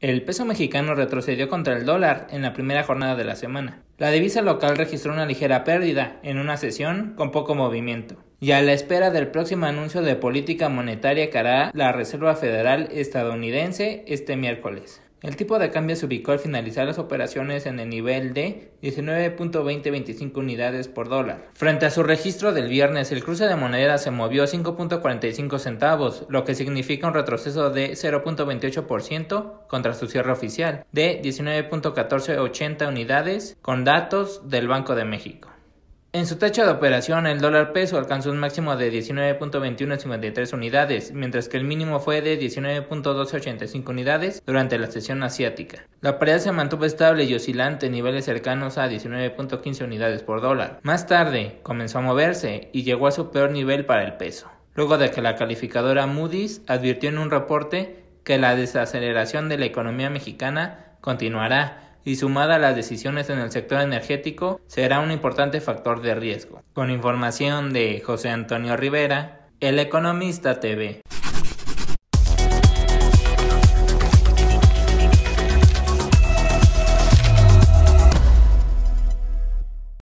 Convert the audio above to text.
El peso mexicano retrocedió contra el dólar en la primera jornada de la semana. La divisa local registró una ligera pérdida en una sesión con poco movimiento. Y a la espera del próximo anuncio de política monetaria que hará la Reserva Federal estadounidense este miércoles. El tipo de cambio se ubicó al finalizar las operaciones en el nivel de 19.2025 unidades por dólar. Frente a su registro del viernes, el cruce de moneda se movió 5.45 centavos, lo que significa un retroceso de 0.28% contra su cierre oficial de 19.1480 unidades con datos del Banco de México. En su techo de operación, el dólar peso alcanzó un máximo de 19.2153 unidades, mientras que el mínimo fue de 19.1285 unidades durante la sesión asiática. La paridad se mantuvo estable y oscilante en niveles cercanos a 19.15 unidades por dólar. Más tarde, comenzó a moverse y llegó a su peor nivel para el peso, luego de que la calificadora Moody's advirtió en un reporte que la desaceleración de la economía mexicana continuará y sumada a las decisiones en el sector energético será un importante factor de riesgo. Con información de José Antonio Rivera, El Economista TV.